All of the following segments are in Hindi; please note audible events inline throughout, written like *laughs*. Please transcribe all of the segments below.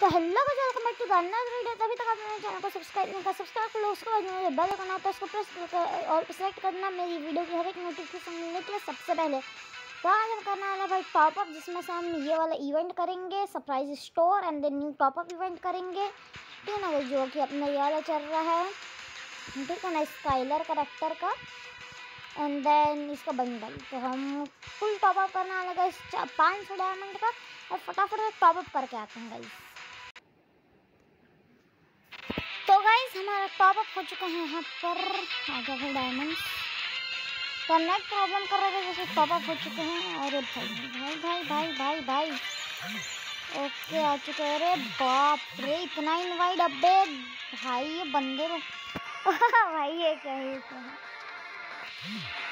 तो hello guys, welcome back to another video तभी तक आपने मेरे चैनल को सब्सक्राइब नहीं किया सब्सक्राइब कर लो उसके बाद जो बेल आइकन आता है, उसको प्रेस और सेलेक्ट करना। मेरी वीडियो की हर एक नोटिफिकेशन मिलने के लिए सबसे पहले तो आज हम करने वाला भाई टॉपअप जिसमें से हम ये वाला इवेंट करेंगे surprise store and then new top up event करेंगे। ठीक है ना जो कि अपना ये वाला चल रहा है। ठीक है ना स्काइलर करेक्टर का। एंड देन इसका बंडल तो हम फुल टॉपअप करने वाला गाइस पाँच सौ डायमंड का। और फटाफट टॉपअप करके आते हैं गाइस तो हमारा टॉपअप हो चुका है यहाँ पर। आ गया भाई डायमंड तो नेट प्रॉब्लम कर रहे थे, जैसे टॉपअप हो चुके हैं। अरे भाई भाई भाई भाई भाई भाई। ओके आ चुके हैं। अरे बाप रे, इतना इनवाइट अबे भाई, ये बंदे *laughs* भाई, ये क्या है ये क्या है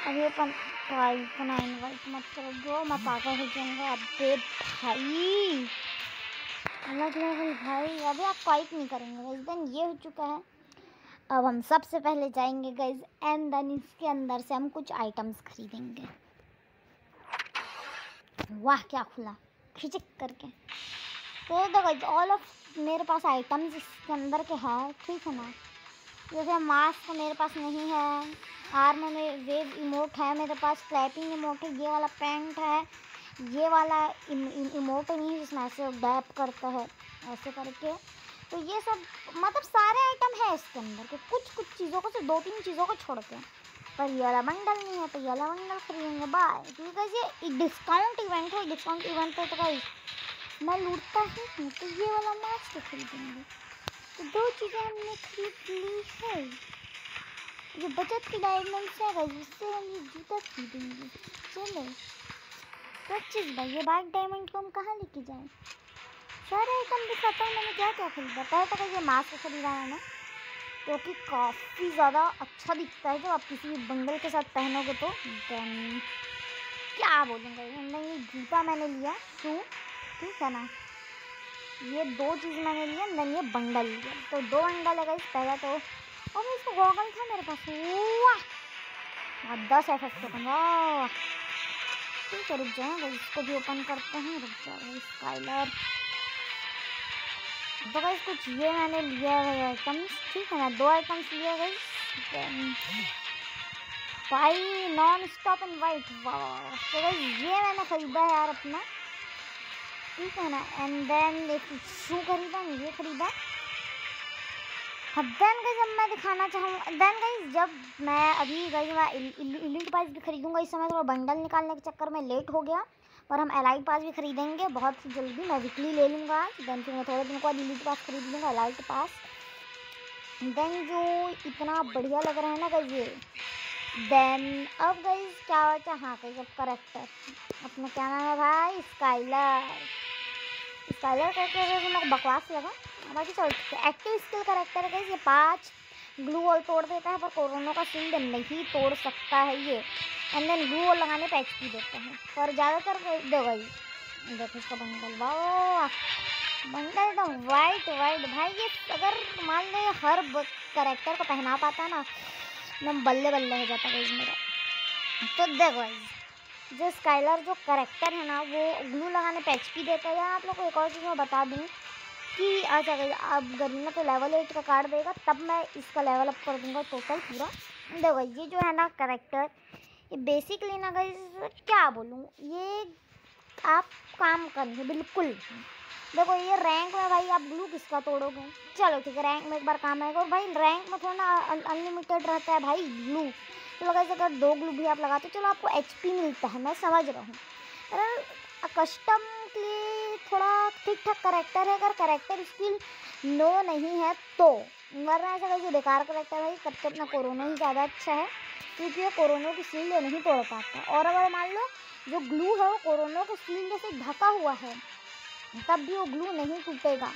अभी अपन भाई, इतना इनवाइट मत करो। जो मैं पागल हो जाऊँगा अबे भाई। अलग लेवल भाई। अभी आप फाइट नहीं करेंगे। गाइज़ देन ये हो चुका है। अब हम सबसे पहले जाएँगे गाइज़ एंड देन इसके अंदर से हम कुछ आइटम्स खरीदेंगे। वाह, क्या खुला। खिचक करके। तो देखो ऑल ऑफ़ मेरे पास आइटम्स इसके अंदर के हैं, ठीक है ना? जैसे मास्क मेरे पास नहीं है आर्म में वेव इमोट है मेरे पास क्लैपिंग इमोट है, ये वाला पैंट है, ये वाला इमोट नहीं है जिसमें ऐसे डैप करता है, ऐसे करके। तो ये सब मतलब सारे आइटम है इसके अंदर के कुछ कुछ चीज़ों को सिर्फ़ दो तीन चीज़ों को छोड़ के पर ये वाला बंडल नहीं है तो ये वाला बंडल खरीदेंगे बाय क्योंकि ये डिस्काउंट इवेंट है डिस्काउंट इवेंट है तो भाई मैं लूटता ही हूँ तो ये वाला मास्क खरीदेंगे। तो दो चीज़ें हमने खरीद ली है। ये बचत की डायमंड है जिससे हम ये जूता खरीदेंगे। चलो पच्चीस भाई, ये बाइक डायमंड को हम कहाँ लेके जाएँ? सारे आइटम दिखाता हूँ, मैंने क्या क्या खरीदा पहले तो ये मास्क खरीदा है ना। जो कि काफ़ी ज़्यादा अच्छा दिखता है, जब आप किसी भी बंगल के साथ पहनोगे तो। देन क्या बोलूँगा ये? जूता मैंने लिया शू ठीक है ना? ये दो चीज़ मैंने लिया देन ये बंडल लिया। तो दो बंडल है इस पहला तो और मैं इसको गॉगल था मेरे पास। वाह! दस एफ़ एफ़ वाह! ठीक है, रुक जाए इसको भी ओपन करते हैं, रुक जाओ स्काइलर तो भाई कुछ ये मैंने लिया है आइटम्स ठीक है ना? दो आइटम्स लिया गई भाई नॉन स्टॉप एंड वाइट तो भाई ये मैंने ख़रीदा है यार अपना। ठीक है ना? एंड देन एक शू खरीदा, ये खरीदा। देन गई जब मैं दिखाना चाहूँ। देन गई जब मैं अभी गई मैं इलिट पास भी खरीदूँगा, इस समय थोड़ा बंडल निकालने के चक्कर में लेट हो गया। और हम एलाइट पास भी खरीदेंगे। बहुत जल्दी मैं वीकली ले लूँगा। देन फिर मैं थोड़े दिन बाद इलिट पास खरीद लूँगा एलाइट पास। देन जो इतना बढ़िया लग रहा है ना गई ये। देन अब गई क्या होता है? हाँ गई अब करेक्टर अपना क्या नाम है भाई? स्काइलर स्काइलर करके को बकवास लगा। बाकी चल एक्टिव स्किल करेक्टर है ये पाँच। ग्लू वॉल तोड़ देता है, पर कोरोना का सिंग नहीं तोड़ सकता है ये। एंड देन ग्लू वॉल लगाने पे एच देता है। पर ज़्यादातर दे भाई। देखो इसका बंडल वाह! बंगल एकदम वाइट वाइट भाई, ये अगर मान लो हर करेक्टर को पहना पाता ना, एकदम बल्ले बल्ले हो जाता भाई मेरा तो देखो जो स्काइलर जो करेक्टर है ना, वो ग्लू लगाने पे एच देता है। आप लोग को एक और चीज़ मैं बता दूँ। कि अच्छा गई अब गरीना तो लेवल एट का कार्ड देगा, तब मैं इसका लेवल अप कर दूँगा टोटल पूरा। देखो, ये जो है ना करेक्टर ये बेसिकली ना गई क्या बोलूँ, ये आप काम करेंगे, बिल्कुल। देखो, ये रैंक में भाई आप ग्लू किसका तोड़ोगे? चलो, ठीक है रैंक में एक बार काम आएगा। और भाई रैंक में थोड़ा ना अनलिमिटेड रहता है भाई ग्लू तो अगर अगर दो ग्लू भी आप लगाते चलो आपको एचपी मिलता है, मैं समझ रहा हूँ। कस्टम के लिए थोड़ा ठीक ठाक करेक्टर है। अगर करेक्टर स्किल नो नहीं है तो। वरना ऐसा कैसे बेकार करेक्टर है तब तो अपना कोरोना ही ज़्यादा अच्छा है, क्योंकि ये कोरोना की सील नहीं तोड़ पाता। और अगर मान लो जो ग्लू है, वो कोरोना के सील से ढका हुआ है, तब भी वो ग्लू नहीं टूटेगा।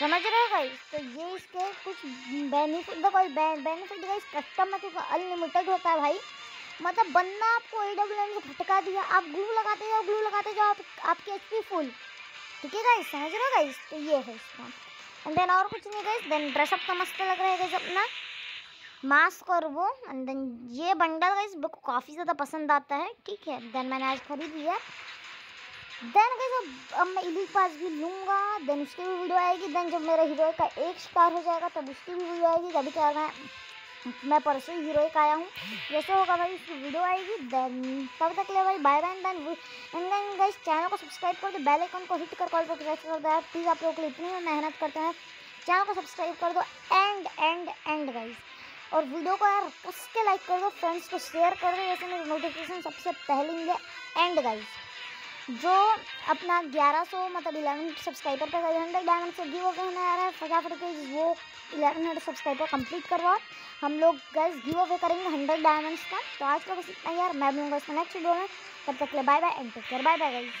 समझ रहे हो भाई तो ये इसके कुछ बेनिफिट देखो बेनिफिट गाइस कस्टम में क्योंकि अनलिमिटेड होता है भाई। मतलब बंदा आपको ए डब्ल्यू एम से भटका दिया। आप ग्लू लगाते जाओ ग्लू लगाते जाओ आप, आपकी एच फुल ठीक है गाइस समझ रहे हो गाइस तो ये है इसका। एंड देन और कुछ नहीं गाइस देन ड्रेसअप का मस्त लग रहा है गाइस अपना। मास्क और वो। एंड देन ये बंडल गाइस मेरे को काफ़ी ज़्यादा पसंद आता है। ठीक है? देन मैंने आज खरीद लिया। देन गाइस अब मैं इलीट पास भी लूँगा। देन उसकी भी वीडियो आएगी। देन जब मेरा हीरो का एक स्टार हो जाएगा तब उसकी भी वीडियो आएगी। तभी क्या मैं मैं परसों हीरोइक आया हूँ। जैसे होगा भाई उसकी वीडियो आएगी देन तब तक ले भाई bye bye then and then guys channel को सब्सक्राइब कर दो बेल आइकन को हिट कर कॉल पर प्रेस कर दो प्लीज़ आप लोगों के लिए इतनी मेहनत करते हैं। चैनल को सब्सक्राइब कर दो एंड एंड एंड गाइस और वीडियो को यार, उसके लाइक कर दो फ्रेंड्स को शेयर कर दो, जैसे मेरी नोटिफिकेशन सबसे पहले मिले एंड गाइस जो अपना 1100 मतलब 11 सब्सक्राइबर पे गई हंड्रेड डायमंड से गिव अवे होने आ रहा है, फटाफट के वो 1100 सब्सक्राइबर कंप्लीट करवाओ। हम लोग गैस गिव अवे करेंगे हंड्रेड डायमंड्स का। तो आज का बस इतना यार, मैं मिलूँगा इसमें नेक्स्ट वीडियो में। तब तक ले bye bye and take care bye bye guys